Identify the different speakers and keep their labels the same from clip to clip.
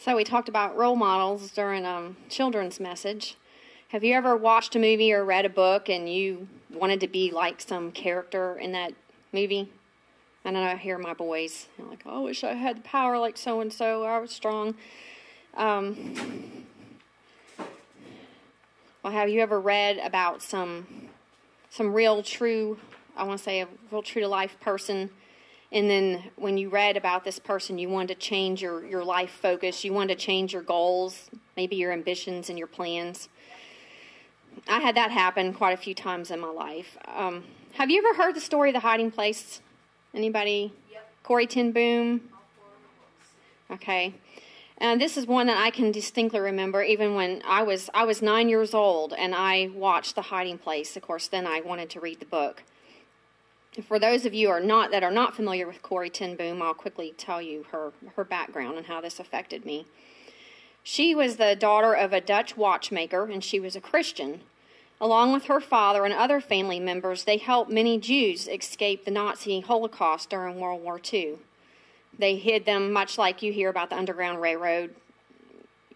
Speaker 1: So we talked about role models during um, children's message. Have you ever watched a movie or read a book and you wanted to be like some character in that movie? I know I hear my boys like, oh, I wish I had the power like so and so. I was strong. Um, well, have you ever read about some some real true? I want to say a real true to life person and then when you read about this person you wanted to change your, your life focus. You wanted to change your goals maybe your ambitions and your plans. I had that happen quite a few times in my life. Um, have you ever heard the story of the hiding place? Anybody?
Speaker 2: Yep.
Speaker 1: Corrie ten Boom?
Speaker 2: All four of the books.
Speaker 1: okay. And this is one that i can distinctly remember even when i was i was nine years old and i watched the hiding place. Of course then i wanted to read the book for those of you are not that are not familiar with Corrie ten Boom, I'll quickly tell you her her background and how this affected me. She was the daughter of a Dutch watchmaker, and she was a Christian. Along with her father and other family members, they helped many Jews escape the Nazi Holocaust during World War II. They hid them, much like you hear about the Underground Railroad.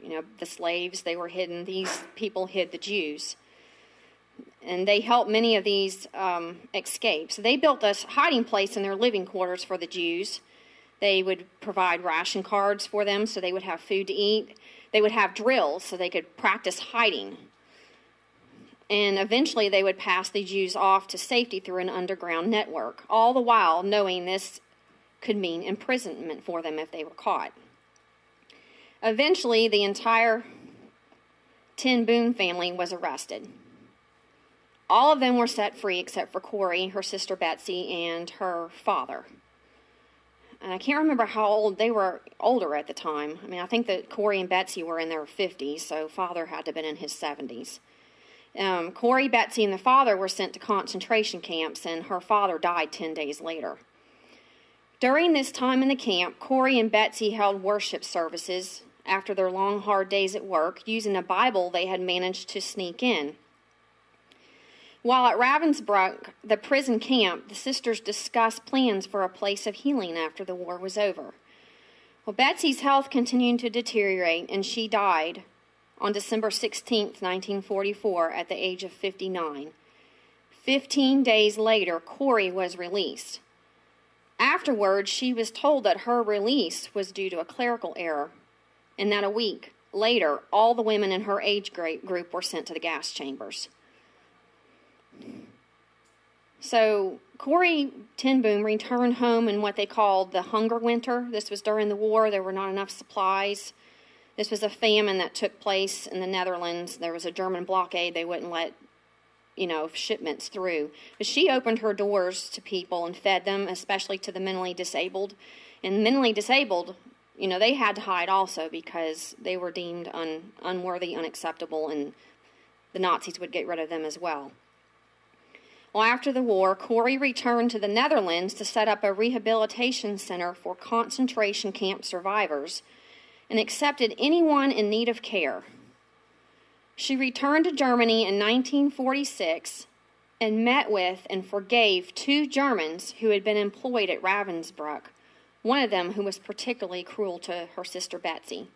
Speaker 1: You know, the slaves, they were hidden. These people hid the Jews and they helped many of these um, escape. So they built a hiding place in their living quarters for the Jews. They would provide ration cards for them so they would have food to eat. They would have drills so they could practice hiding. And eventually they would pass the Jews off to safety through an underground network, all the while knowing this could mean imprisonment for them if they were caught. Eventually, the entire Ten Boom family was arrested. All of them were set free except for Corrie, her sister Betsy, and her father. And I can't remember how old they were older at the time. I mean, I think that Corrie and Betsy were in their 50s, so father had to have been in his 70s. Um, Corrie, Betsy, and the father were sent to concentration camps, and her father died 10 days later. During this time in the camp, Corrie and Betsy held worship services after their long, hard days at work using a Bible they had managed to sneak in. While at Ravensbrück, the prison camp, the sisters discussed plans for a place of healing after the war was over. Well, Betsy's health continued to deteriorate, and she died on December 16, 1944, at the age of 59. Fifteen days later, Corrie was released. Afterwards, she was told that her release was due to a clerical error, and that a week later, all the women in her age group were sent to the gas chambers. So Corrie ten Boom returned home in what they called the hunger winter. This was during the war. There were not enough supplies. This was a famine that took place in the Netherlands. There was a German blockade. They wouldn't let, you know, shipments through. But she opened her doors to people and fed them, especially to the mentally disabled. And mentally disabled, you know, they had to hide also because they were deemed un, unworthy, unacceptable, and the Nazis would get rid of them as well. Well, after the war, Corrie returned to the Netherlands to set up a rehabilitation center for concentration camp survivors and accepted anyone in need of care. She returned to Germany in 1946 and met with and forgave two Germans who had been employed at Ravensbrück, one of them who was particularly cruel to her sister Betsy.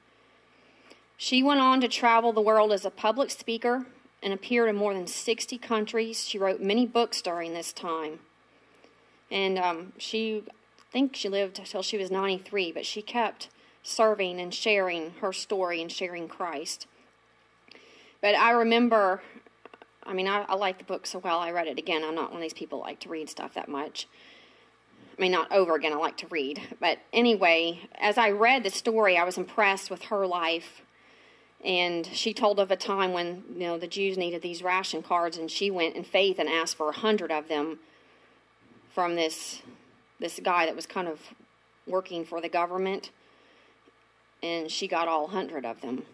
Speaker 1: She went on to travel the world as a public speaker and appeared in more than 60 countries. She wrote many books during this time. And um, she, I think she lived until she was 93, but she kept serving and sharing her story and sharing Christ. But I remember, I mean, I, I like the book so well, I read it again. I'm not one of these people like to read stuff that much. I mean, not over again, I like to read. But anyway, as I read the story, I was impressed with her life and she told of a time when you know the Jews needed these ration cards, and she went in faith and asked for a hundred of them from this this guy that was kind of working for the government, and she got all hundred of them.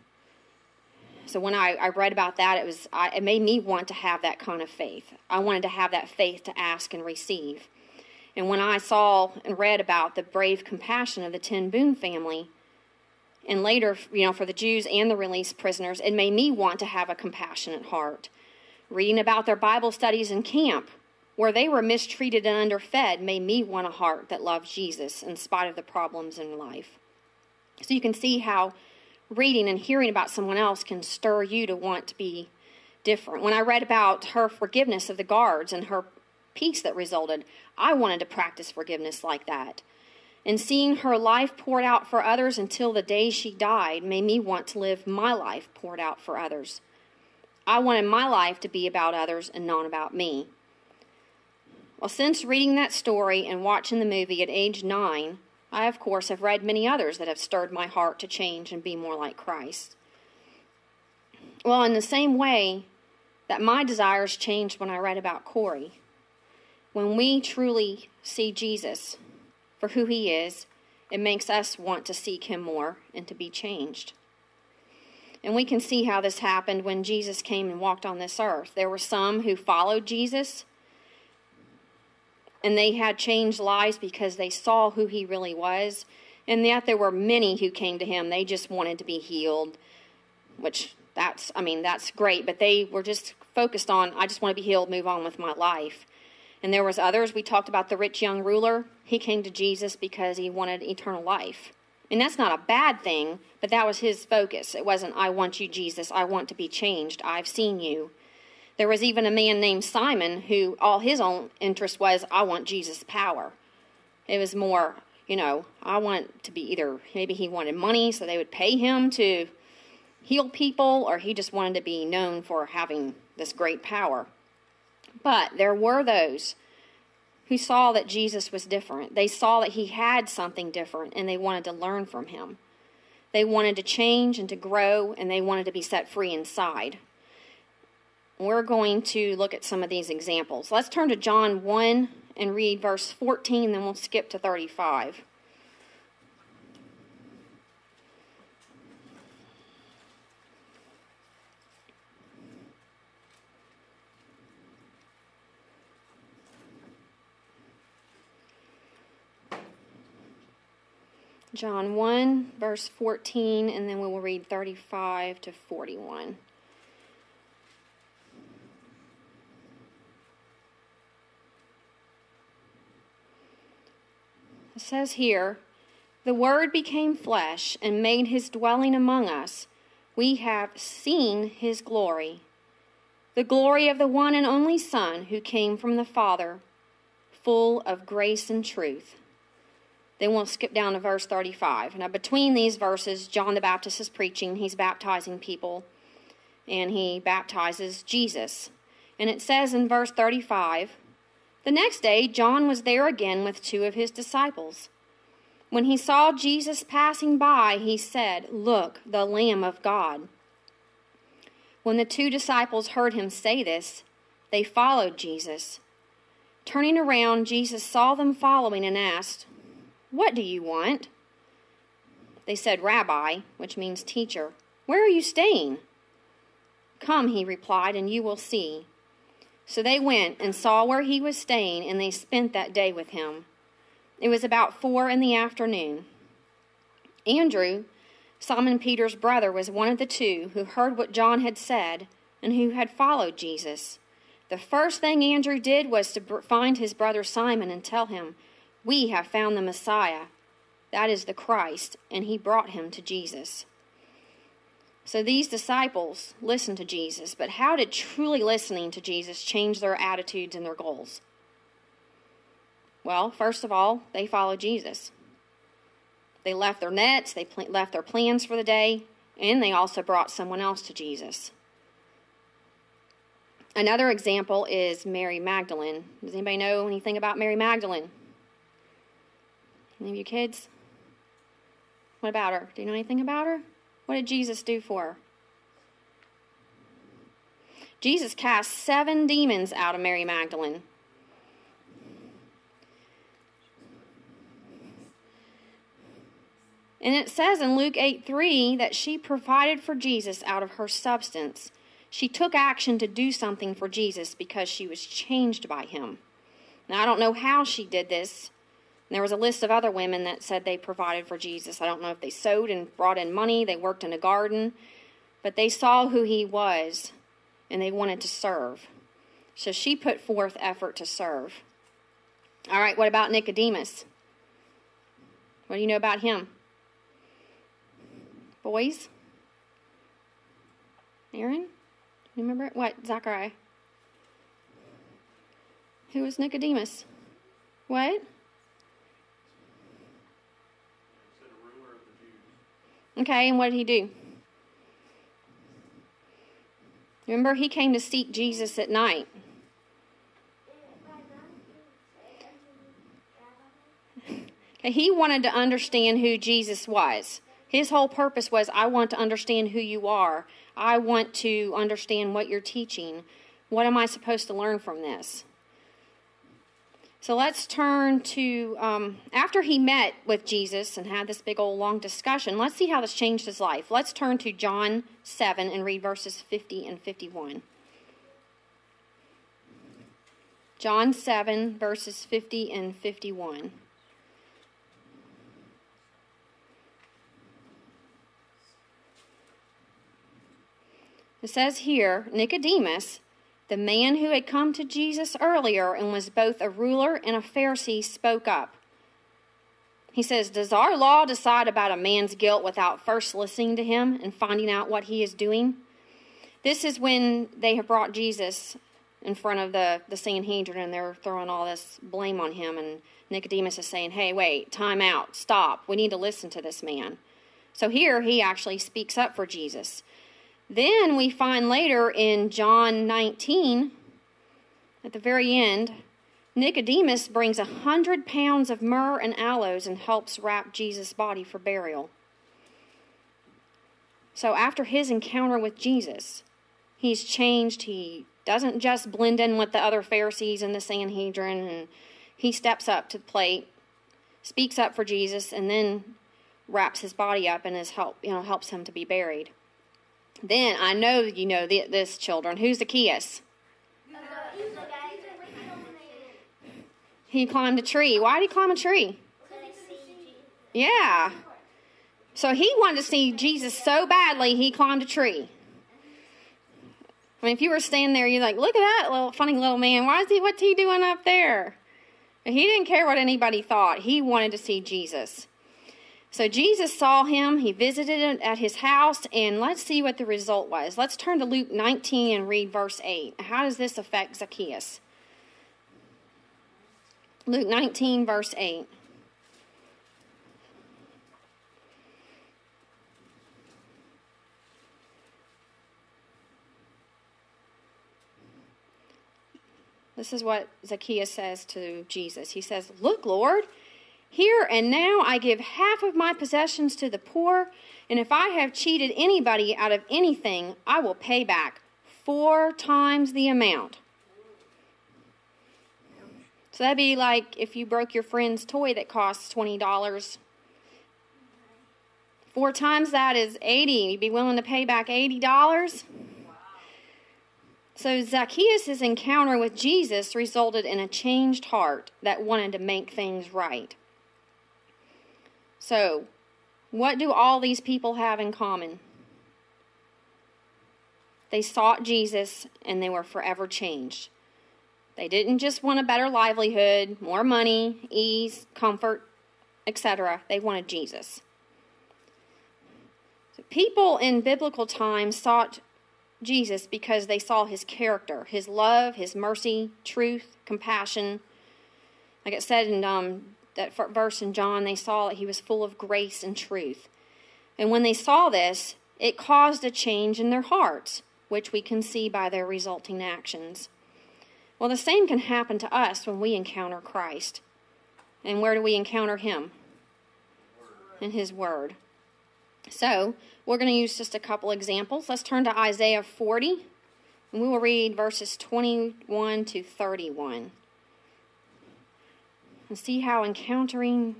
Speaker 1: So when I, I read about that, it was I, it made me want to have that kind of faith. I wanted to have that faith to ask and receive. And when I saw and read about the brave compassion of the Ten Boom family and later, you know, for the Jews and the released prisoners, it made me want to have a compassionate heart. Reading about their Bible studies in camp, where they were mistreated and underfed, made me want a heart that loved Jesus in spite of the problems in life. So you can see how reading and hearing about someone else can stir you to want to be different. When I read about her forgiveness of the guards and her peace that resulted, I wanted to practice forgiveness like that. And seeing her life poured out for others until the day she died made me want to live my life poured out for others. I wanted my life to be about others and not about me. Well, since reading that story and watching the movie at age nine, I, of course, have read many others that have stirred my heart to change and be more like Christ. Well, in the same way that my desires changed when I read about Corrie, when we truly see Jesus for who he is, it makes us want to seek him more and to be changed. And we can see how this happened when Jesus came and walked on this earth. There were some who followed Jesus and they had changed lives because they saw who he really was. And yet there were many who came to him. They just wanted to be healed, which that's, I mean, that's great, but they were just focused on, I just want to be healed, move on with my life. And there was others. We talked about the rich young ruler. He came to Jesus because he wanted eternal life. And that's not a bad thing, but that was his focus. It wasn't, I want you, Jesus. I want to be changed. I've seen you. There was even a man named Simon who all his own interest was, I want Jesus' power. It was more, you know, I want to be either, maybe he wanted money so they would pay him to heal people, or he just wanted to be known for having this great power. But there were those who saw that Jesus was different. They saw that he had something different and they wanted to learn from him. They wanted to change and to grow and they wanted to be set free inside. We're going to look at some of these examples. Let's turn to John 1 and read verse 14, then we'll skip to 35. John 1, verse 14, and then we will read 35 to 41. It says here, The Word became flesh and made his dwelling among us. We have seen his glory, the glory of the one and only Son who came from the Father, full of grace and truth. Then we'll skip down to verse 35. Now, between these verses, John the Baptist is preaching, he's baptizing people, and he baptizes Jesus. And it says in verse 35 the next day, John was there again with two of his disciples. When he saw Jesus passing by, he said, Look, the Lamb of God. When the two disciples heard him say this, they followed Jesus. Turning around, Jesus saw them following and asked, What do you want? They said, Rabbi, which means teacher, where are you staying? Come, he replied, and you will see. So they went and saw where he was staying, and they spent that day with him. It was about four in the afternoon. Andrew, Simon Peter's brother, was one of the two who heard what John had said and who had followed Jesus. The first thing Andrew did was to find his brother Simon and tell him, We have found the Messiah, that is the Christ, and he brought him to Jesus. So these disciples listened to Jesus, but how did truly listening to Jesus change their attitudes and their goals? Well, first of all, they followed Jesus. They left their nets, they pl- left their plans for the day, and they also brought someone else to Jesus. Another example is Mary Magdalene. Does anybody know anything about Mary Magdalene? Any of you kids? What about her? Do you know anything about her? What did Jesus do for her? Jesus cast seven demons out of Mary Magdalene. And it says in Luke 8 3 that she provided for Jesus out of her substance. She took action to do something for Jesus because she was changed by him. Now, I don't know how she did this, and there was a list of other women that said they provided for Jesus. I don't know if they sewed and brought in money, they worked in a garden, but they saw who he was and they wanted to serve. So she put forth effort to serve. All right, what about Nicodemus? What do you know about him? Boys, Aaron? You remember it? What? Zachariah. Who was Nicodemus? What? Okay, and what did he do? Remember, he came to seek Jesus at night. Okay, he wanted to understand who Jesus was. His whole purpose was I want to understand who you are. I want to understand what you're teaching. What am I supposed to learn from this? So let's turn to um, after he met with Jesus and had this big old long discussion. Let's see how this changed his life. Let's turn to John 7 and read verses 50 and 51. John 7, verses 50 and 51. It says here Nicodemus, the man who had come to Jesus earlier and was both a ruler and a Pharisee, spoke up. He says, Does our law decide about a man's guilt without first listening to him and finding out what he is doing? This is when they have brought Jesus in front of the, the Sanhedrin and they're throwing all this blame on him. And Nicodemus is saying, Hey, wait, time out, stop. We need to listen to this man. So here he actually speaks up for Jesus. Then we find later in John 19, at the very end, Nicodemus brings a hundred pounds of myrrh and aloes and helps wrap Jesus' body for burial. So after his encounter with Jesus, he's changed. He doesn't just blend in with the other Pharisees and the Sanhedrin, and he steps up to the plate, speaks up for Jesus, and then wraps his body up and is help you know helps him to be buried. Then I know you know this, children. Who's Zacchaeus? He climbed a tree. Why did he climb a tree? Yeah. So he wanted to see Jesus so badly, he climbed a tree. I mean, if you were standing there, you're like, look at that little funny little man. Why is he? What's he doing up there? He didn't care what anybody thought. He wanted to see Jesus. So Jesus saw him, he visited him at his house, and let's see what the result was. Let's turn to Luke 19 and read verse 8. How does this affect Zacchaeus? Luke 19, verse 8. This is what Zacchaeus says to Jesus. He says, Look, Lord, here and now I give half of my possessions to the poor, and if I have cheated anybody out of anything, I will pay back four times the amount. So that'd be like if you broke your friend's toy that costs $20. Four times that is 80. You'd be willing to pay back $80? So Zacchaeus' encounter with Jesus resulted in a changed heart that wanted to make things right. So, what do all these people have in common? They sought Jesus and they were forever changed. They didn't just want a better livelihood, more money, ease, comfort, etc. They wanted Jesus. So people in biblical times sought Jesus because they saw his character, his love, his mercy, truth, compassion. Like it said in um, that verse in John, they saw that he was full of grace and truth. And when they saw this, it caused a change in their hearts, which we can see by their resulting actions. Well, the same can happen to us when we encounter Christ. And where do we encounter him? In his word. So, we're going to use just a couple examples. Let's turn to Isaiah 40, and we will read verses 21 to 31 and see how encountering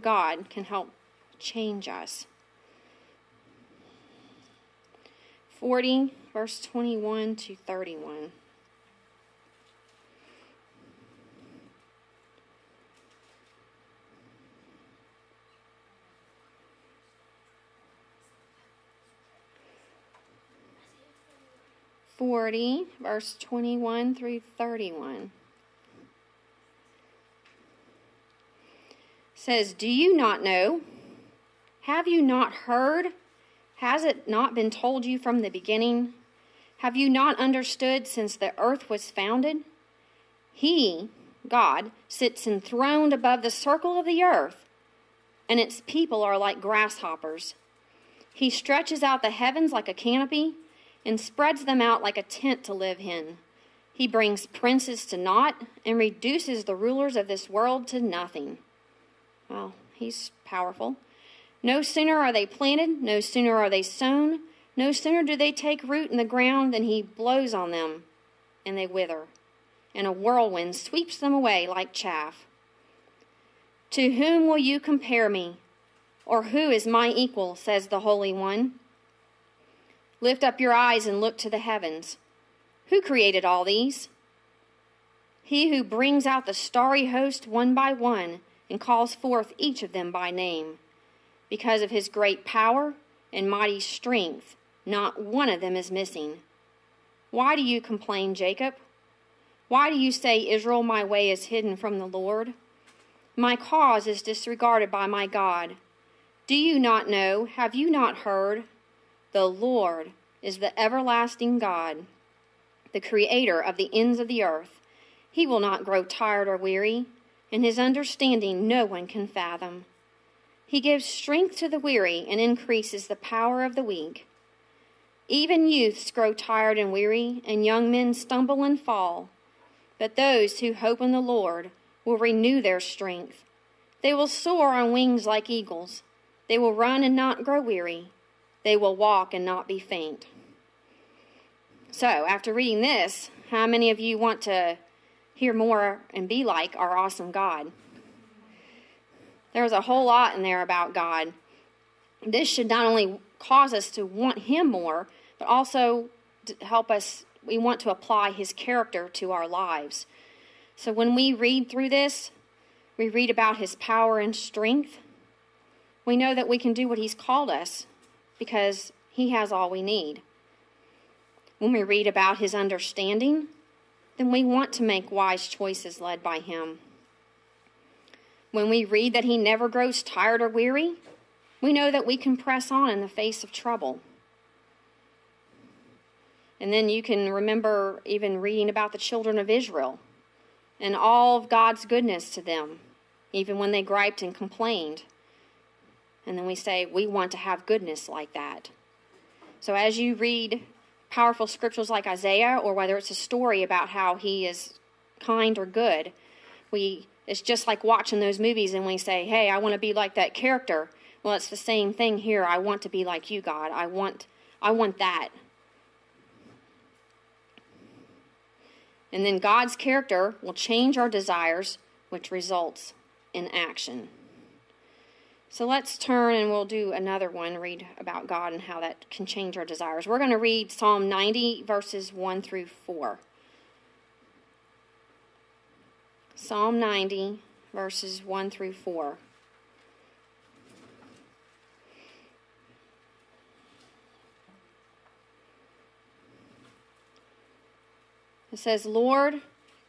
Speaker 1: God can help change us. 40, verse 21 to 31. Forty, verse twenty-one through thirty-one. Says, Do you not know? Have you not heard? Has it not been told you from the beginning? Have you not understood since the earth was founded? He, God, sits enthroned above the circle of the earth, and its people are like grasshoppers. He stretches out the heavens like a canopy and spreads them out like a tent to live in. He brings princes to naught and reduces the rulers of this world to nothing. Well, he's powerful. No sooner are they planted, no sooner are they sown, no sooner do they take root in the ground than he blows on them and they wither, and a whirlwind sweeps them away like chaff. To whom will you compare me? Or who is my equal, says the Holy One? Lift up your eyes and look to the heavens. Who created all these? He who brings out the starry host one by one and calls forth each of them by name. Because of his great power and mighty strength, not one of them is missing. Why do you complain, Jacob? Why do you say, Israel, my way is hidden from the Lord? My cause is disregarded by my God. Do you not know? Have you not heard? The Lord is the everlasting God, the creator of the ends of the earth. He will not grow tired or weary, and his understanding no one can fathom. He gives strength to the weary and increases the power of the weak. Even youths grow tired and weary, and young men stumble and fall. But those who hope in the Lord will renew their strength. They will soar on wings like eagles. They will run and not grow weary. They will walk and not be faint. So, after reading this, how many of you want to hear more and be like our awesome God? There's a whole lot in there about God. This should not only cause us to want Him more, but also help us, we want to apply His character to our lives. So, when we read through this, we read about His power and strength we know that we can do what He's called us because He has all we need. When we read about His understanding, then we want to make wise choices led by Him. When we read that He never grows tired or weary, we know that we can press on in the face of trouble. And then you can remember even reading about the children of Israel and all of God's goodness to them, even when they griped and complained. And then we say, we want to have goodness like that. So as you read powerful scriptures like Isaiah, or whether it's a story about how he is kind or good, we it's just like watching those movies and we say, hey, I want to be like that character. Well, it's the same thing here. I want to be like you, God. I want I want that. And then God's character will change our desires, which results in action. So let's turn and we'll do another one, read about God and how that can change our desires. We're going to read Psalm 90, verses 1 through 4. Psalm 90, verses 1 through 4. It says, Lord,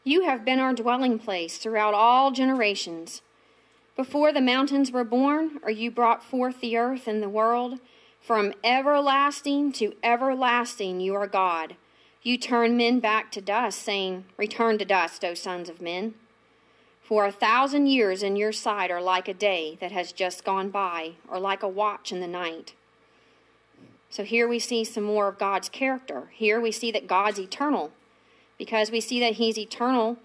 Speaker 1: you have been our dwelling place throughout all generations. Before the mountains were born, or you brought forth the earth and the world, from everlasting to everlasting you are God. You turn men back to dust, saying, Return to dust, O sons of men. For a thousand years in your sight are like a day that has just gone by, or like a watch in the night. So here we see some more of God's character. Here we see that God's eternal. Because we see that He's eternal,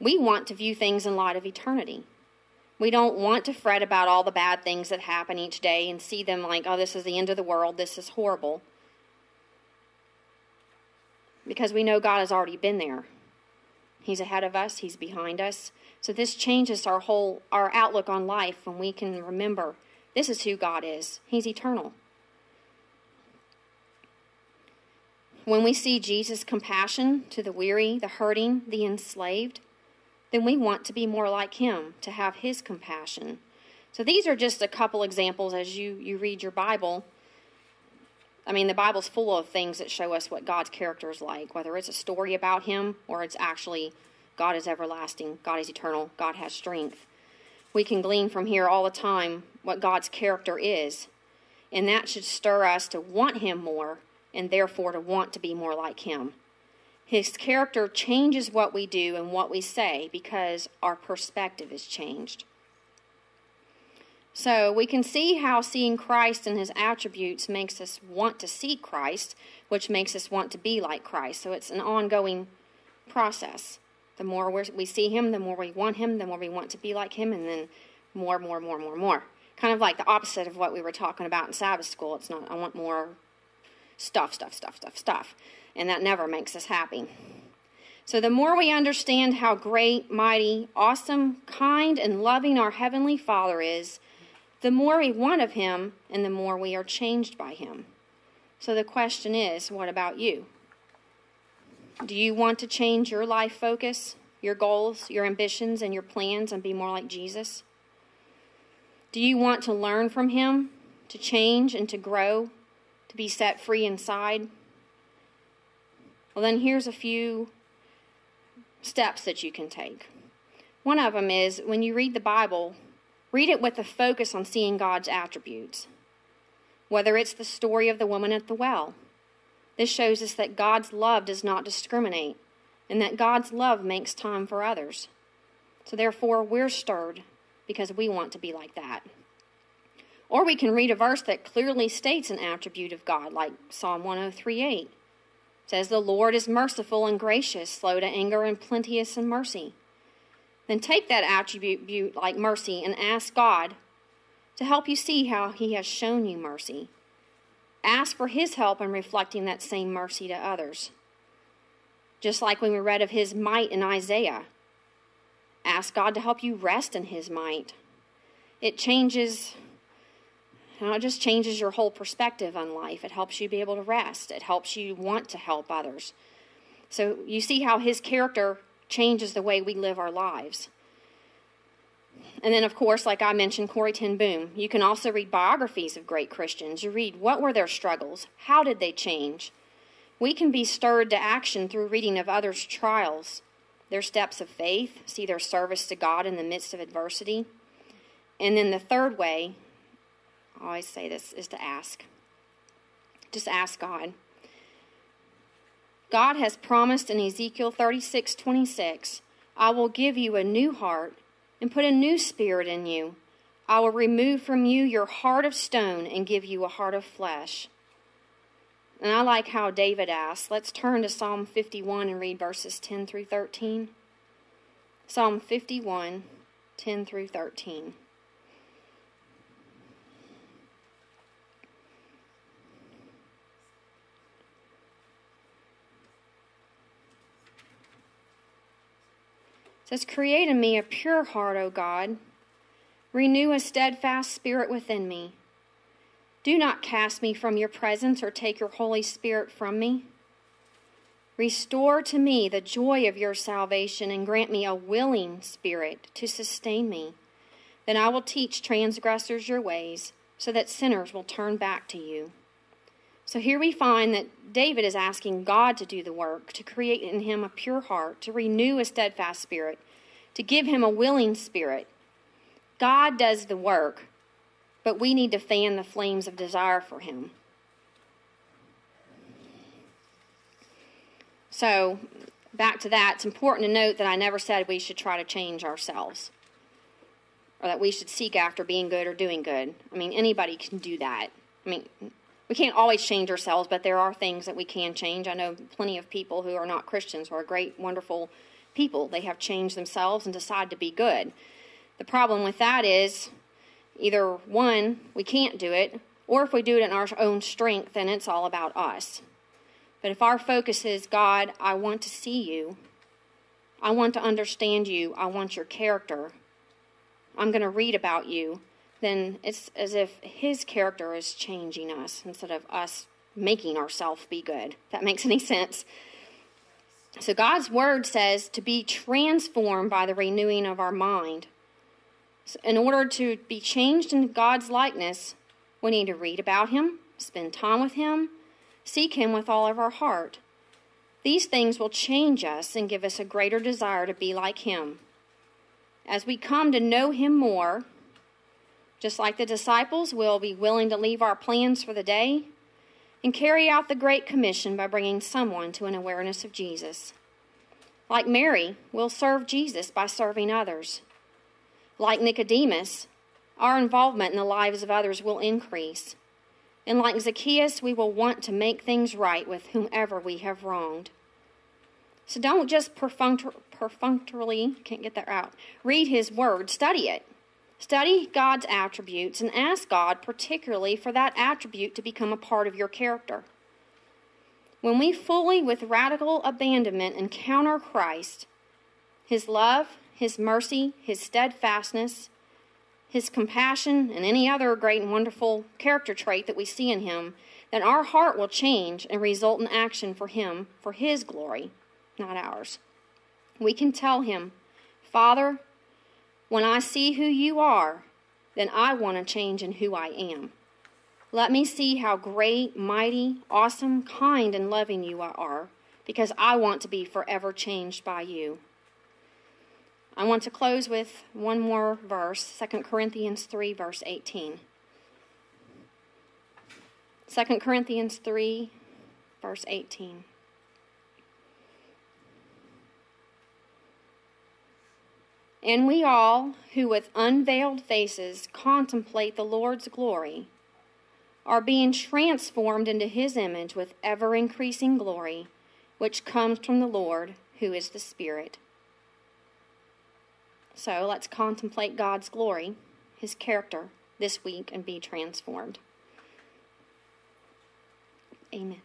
Speaker 1: we want to view things in light of eternity. We don't want to fret about all the bad things that happen each day and see them like, oh, this is the end of the world, this is horrible. Because we know God has already been there. He's ahead of us, He's behind us. So this changes our whole our outlook on life when we can remember this is who God is. He's eternal. When we see Jesus' compassion to the weary, the hurting, the enslaved, then we want to be more like him, to have his compassion. So these are just a couple examples as you, you read your Bible. I mean, the Bible's full of things that show us what God's character is like, whether it's a story about him or it's actually God is everlasting, God is eternal, God has strength. We can glean from here all the time what God's character is. And that should stir us to want Him more and therefore to want to be more like Him. His character changes what we do and what we say because our perspective is changed. So we can see how seeing Christ and his attributes makes us want to see Christ, which makes us want to be like Christ. So it's an ongoing process. The more we see him, the more we want him, the more we want to be like him, and then more, more, more, more, more. Kind of like the opposite of what we were talking about in Sabbath school. It's not, I want more stuff, stuff, stuff, stuff, stuff and that never makes us happy. So, the more we understand how great, mighty, awesome, kind, and loving our Heavenly Father is, the more we want of Him and the more we are changed by Him. So, the question is what about you? Do you want to change your life focus, your goals, your ambitions, and your plans and be more like Jesus? Do you want to learn from Him, to change and to grow, be set free inside? Well, then here's a few steps that you can take. One of them is when you read the Bible, read it with a focus on seeing God's attributes. Whether it's the story of the woman at the well, this shows us that God's love does not discriminate and that God's love makes time for others. So therefore, we're stirred because we want to be like that. Or we can read a verse that clearly states an attribute of God, like Psalm 103:8 says the Lord is merciful and gracious, slow to anger and plenteous in mercy. Then take that attribute like mercy and ask God to help you see how He has shown you mercy. Ask for His help in reflecting that same mercy to others. Just like when we read of His might in Isaiah, ask God to help you rest in His might. It changes and it just changes your whole perspective on life. It helps you be able to rest, it helps you want to help others. So you see how his character changes the way we live our lives. And then, of course, like I mentioned, Corrie ten Boom. You can also read biographies of great Christians. You read what were their struggles? How did they change? We can be stirred to action through reading of others' trials, their steps of faith, see their service to God in the midst of adversity. And then the third way I always say this is to ask. Just ask God. God has promised in Ezekiel 36 26, I will give you a new heart and put a new spirit in you. I will remove from you your heart of stone and give you a heart of flesh. And I like how David asks. Let's turn to Psalm 51 and read verses 10 through 13. Psalm 51, 10 through 13. Says, Create in me a pure heart, O God. Renew a steadfast spirit within me. Do not cast me from your presence or take your Holy Spirit from me. Restore to me the joy of your salvation and grant me a willing spirit to sustain me. Then I will teach transgressors your ways, so that sinners will turn back to you. So here we find that David is asking God to do the work, to create in him a pure heart, to renew a steadfast spirit, to give him a willing spirit. God does the work, but we need to fan the flames of desire for him. So, back to that, it's important to note that I never said we should try to change ourselves or that we should seek after being good or doing good. I mean, anybody can do that. I mean, we can't always change ourselves, but there are things that we can change. I know plenty of people who are not Christians who are great, wonderful people. They have changed themselves and decide to be good. The problem with that is either one, we can't do it, or if we do it in our own strength, then it's all about us. But if our focus is, God, I want to see you, I want to understand you, I want your character, I'm going to read about you then it's as if his character is changing us instead of us making ourselves be good. If that makes any sense. So God's word says to be transformed by the renewing of our mind. So in order to be changed in God's likeness, we need to read about him, spend time with him, seek him with all of our heart. These things will change us and give us a greater desire to be like him. As we come to know him more, Just like the disciples, we'll be willing to leave our plans for the day and carry out the Great Commission by bringing someone to an awareness of Jesus. Like Mary, we'll serve Jesus by serving others. Like Nicodemus, our involvement in the lives of others will increase. And like Zacchaeus, we will want to make things right with whomever we have wronged. So don't just perfunctorily, can't get that out, read his word, study it. Study God's attributes and ask God particularly for that attribute to become a part of your character. When we fully, with radical abandonment, encounter Christ, His love, His mercy, His steadfastness, His compassion, and any other great and wonderful character trait that we see in Him, then our heart will change and result in action for Him, for His glory, not ours. We can tell Him, Father, when I see who you are, then I want to change in who I am. Let me see how great, mighty, awesome, kind, and loving you are, because I want to be forever changed by you. I want to close with one more verse 2 Corinthians 3, verse 18. 2 Corinthians 3, verse 18. And we all, who with unveiled faces contemplate the Lord's glory, are being transformed into his image with ever increasing glory, which comes from the Lord, who is the Spirit. So let's contemplate God's glory, his character, this week and be transformed. Amen.